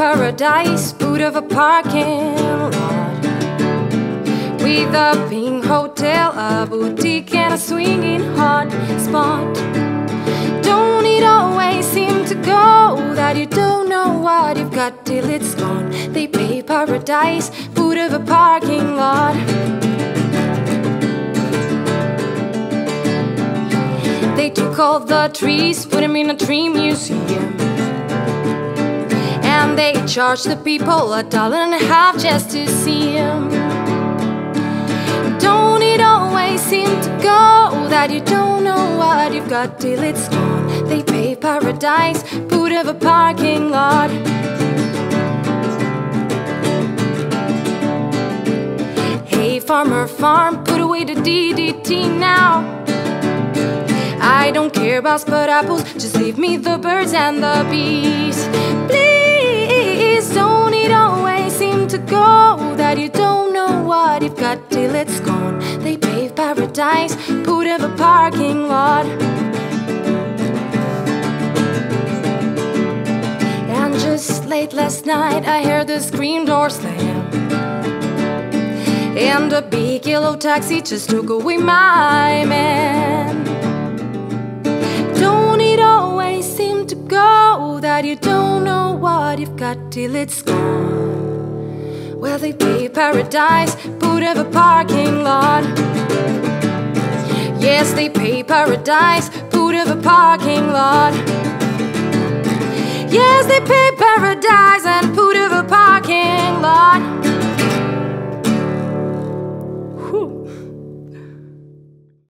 paradise, food of a parking lot. With a pink hotel, a boutique, and a swinging hot spot. Don't it always seem to go that you don't know what you've got till it's gone? They pay paradise, food of a parking lot. They took all the trees, put them in a tree museum. And they charge the people a dollar and a half just to see them. Don't it always seem to go that you don't know what you've got till it's gone? They pay paradise, put of a parking lot. Hey, farmer, farm, put away the DDT now. I don't care about spud apples, just leave me the birds and the bees. Got till it's gone? They pave paradise, put up a parking lot. And just late last night, I heard the screen door slam. And a big yellow taxi just took away my man. Don't it always seem to go that you don't know what you've got till it's gone? Well, they pay paradise, put up a parking lot. Yes, they pay paradise, put up a parking lot. Yes, they pay paradise